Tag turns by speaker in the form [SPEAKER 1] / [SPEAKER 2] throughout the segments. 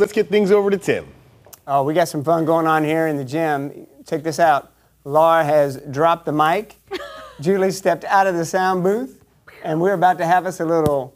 [SPEAKER 1] let's get things over to Tim.
[SPEAKER 2] Oh, we got some fun going on here in the gym. Check this out. Laura has dropped the mic. Julie stepped out of the sound booth, and we're about to have us a little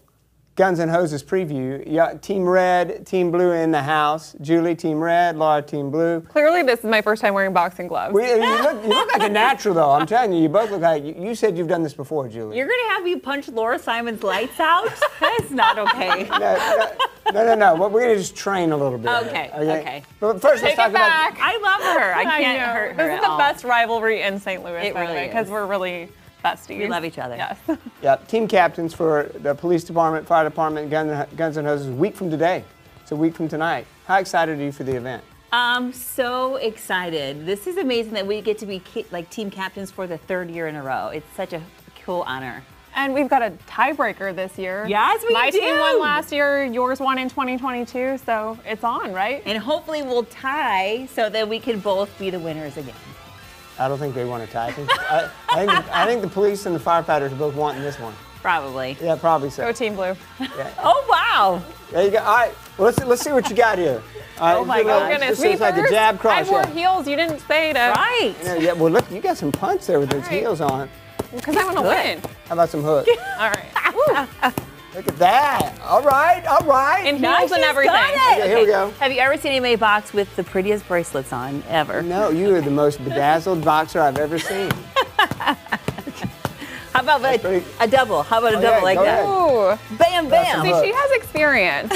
[SPEAKER 2] Guns and Hoses preview. Yeah, team Red, Team Blue in the house. Julie, Team Red. Laura, Team Blue.
[SPEAKER 3] Clearly, this is my first time wearing boxing gloves.
[SPEAKER 2] We, you, look, you look like a natural, though. I'm telling you, you both look like you, you said you've done this before, Julie.
[SPEAKER 4] You're gonna have me punch Laura Simon's lights out? That's not okay.
[SPEAKER 2] no, no, no, no, no. Well, We're gonna just train a little bit.
[SPEAKER 4] Okay, okay.
[SPEAKER 2] But first, let's
[SPEAKER 3] Take
[SPEAKER 2] talk
[SPEAKER 3] it back.
[SPEAKER 2] about.
[SPEAKER 4] I love her. I
[SPEAKER 3] I
[SPEAKER 4] can't
[SPEAKER 3] know.
[SPEAKER 4] hurt her.
[SPEAKER 3] This is
[SPEAKER 4] at
[SPEAKER 3] the
[SPEAKER 4] all.
[SPEAKER 3] best rivalry in St. Louis,
[SPEAKER 4] It really
[SPEAKER 3] because we're really besties.
[SPEAKER 4] We love each other.
[SPEAKER 3] Yes.
[SPEAKER 2] Yeah, team captains for the police department, fire department, Gun, Guns and Hoses. A week from today. It's a week from tonight. How excited are you for the event?
[SPEAKER 4] I'm so excited. This is amazing that we get to be ki- like team captains for the third year in a row. It's such a cool honor.
[SPEAKER 3] And we've got a tiebreaker this year.
[SPEAKER 4] Yes, we
[SPEAKER 3] My team won last year, yours won in 2022, so it's on, right?
[SPEAKER 4] And hopefully we'll tie so that we can both be the winners again.
[SPEAKER 2] I don't think they want to tie. I think, I, I, think the, I think the police and the firefighters are both wanting this one.
[SPEAKER 4] Probably.
[SPEAKER 2] Yeah, probably so.
[SPEAKER 3] Go Team Blue.
[SPEAKER 4] Oh wow.
[SPEAKER 2] There you go. All right. Well, let's let's see what you got here. All right,
[SPEAKER 4] Oh my
[SPEAKER 2] good luck.
[SPEAKER 4] gosh.
[SPEAKER 3] Goodness,
[SPEAKER 2] This is like a jab cross.
[SPEAKER 3] I wore
[SPEAKER 2] yeah.
[SPEAKER 3] heels. You didn't say to.
[SPEAKER 4] Right.
[SPEAKER 2] Yeah, yeah, well, look, you got some punch there with those
[SPEAKER 3] right.
[SPEAKER 2] heels on.
[SPEAKER 3] Because I want to win.
[SPEAKER 2] How about some hook?
[SPEAKER 3] All right.
[SPEAKER 2] look at that. All right, all right.
[SPEAKER 3] In
[SPEAKER 4] Nice,
[SPEAKER 3] heels and everything.
[SPEAKER 4] got it.
[SPEAKER 2] Okay, here we go.
[SPEAKER 4] Have you ever seen anybody box with the prettiest bracelets on ever?
[SPEAKER 2] No, you are the most bedazzled boxer I've ever seen.
[SPEAKER 4] How about a,
[SPEAKER 2] pretty-
[SPEAKER 4] a double? How about a
[SPEAKER 2] Oh,
[SPEAKER 4] double
[SPEAKER 2] yeah,
[SPEAKER 4] like that?
[SPEAKER 2] ahead.
[SPEAKER 3] Ooh.
[SPEAKER 4] Bam, bam.
[SPEAKER 3] See, she has experience.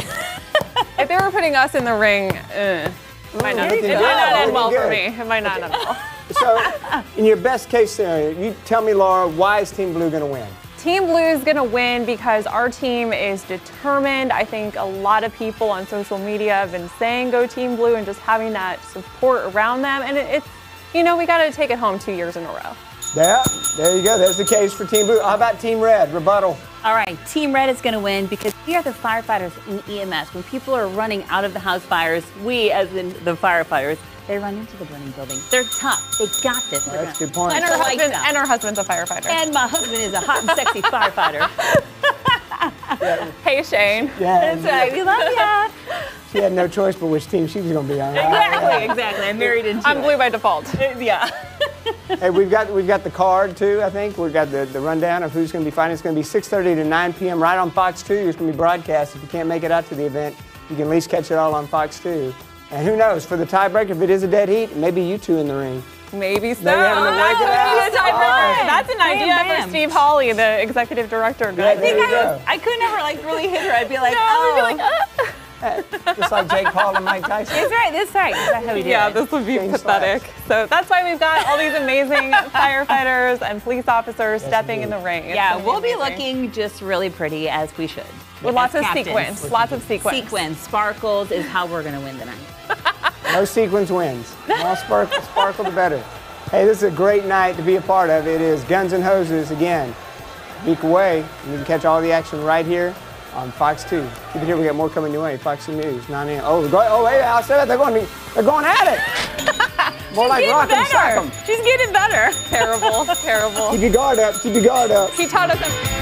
[SPEAKER 3] if they were putting us in the ring, uh, it might not,
[SPEAKER 2] Ooh,
[SPEAKER 3] it
[SPEAKER 2] looking
[SPEAKER 3] might not end well
[SPEAKER 2] looking
[SPEAKER 3] for me. It might not end well.
[SPEAKER 2] So, in your best case scenario, you tell me, Laura, why is Team Blue going to win?
[SPEAKER 3] Team Blue is going to win because our team is determined. I think a lot of people on social media have been saying go Team Blue and just having that support around them. And it, it's, you know, we got to take it home two years in a row.
[SPEAKER 2] There, there you go. There's the case for Team Blue. How about Team Red? Rebuttal.
[SPEAKER 4] All right, Team Red is going to win because we are the firefighters in EMS. When people are running out of the house fires, we, as in the firefighters, they run into the burning building. They're tough. They got this. They're
[SPEAKER 2] That's a good point.
[SPEAKER 3] And
[SPEAKER 4] punch
[SPEAKER 3] her, husband, and her husband's a firefighter.
[SPEAKER 4] And my husband is a hot and sexy firefighter.
[SPEAKER 3] hey, Shane.
[SPEAKER 2] Yeah,
[SPEAKER 4] That's right. We love you.
[SPEAKER 2] she had no choice but which team she was going to be on.
[SPEAKER 4] Exactly, exactly. I'm married into
[SPEAKER 3] I'm
[SPEAKER 4] it.
[SPEAKER 3] blue by default.
[SPEAKER 4] Uh, yeah.
[SPEAKER 2] Hey, we've got we've got the card too. I think we've got the, the rundown of who's going to be fighting. It's going to be 6:30 to 9 p.m. right on Fox 2. It's going to be broadcast. If you can't make it out to the event, you can at least catch it all on Fox 2. And who knows? For the tiebreaker, if it is a dead heat, maybe you two in the ring.
[SPEAKER 3] Maybe so.
[SPEAKER 2] Maybe having to work it out.
[SPEAKER 3] A.
[SPEAKER 2] Oh.
[SPEAKER 3] That's an idea
[SPEAKER 4] bam.
[SPEAKER 3] for Steve Hawley, the executive director.
[SPEAKER 2] Yeah, there you
[SPEAKER 4] I, was, I could never like really hit her. I'd be like,
[SPEAKER 3] No,
[SPEAKER 4] oh.
[SPEAKER 3] we'd be like, uh.
[SPEAKER 2] Just like Jake Paul and Mike Tyson.
[SPEAKER 4] That's right. That's right. That's how we do
[SPEAKER 3] Yeah,
[SPEAKER 4] it.
[SPEAKER 3] this would be
[SPEAKER 2] Change
[SPEAKER 3] pathetic. So that's why we've got all these amazing firefighters and police officers stepping in the ring. It's
[SPEAKER 4] yeah, we'll be looking just really pretty as we should.
[SPEAKER 3] with lots
[SPEAKER 4] As
[SPEAKER 3] of
[SPEAKER 4] captains.
[SPEAKER 3] sequins. Lots of sequins.
[SPEAKER 4] Sequins, sparkles is how we're gonna win tonight.
[SPEAKER 2] No sequence wins. The More sparkle, sparkle, the better. Hey, this is a great night to be a part of. It is Guns and Hoses again. Week away. And you can catch all the action right here on Fox 2. Keep it here. We got more coming your way. Fox 2 News, 9 a.m. Oh, go, oh, wait, I said it. They're going, to, they're going at it. More like
[SPEAKER 4] Getting
[SPEAKER 2] rock and sock
[SPEAKER 4] better.
[SPEAKER 2] 'em.
[SPEAKER 4] She's getting better.
[SPEAKER 3] Terrible, terrible.
[SPEAKER 2] Keep your guard up. Keep your guard up.
[SPEAKER 3] He taught us.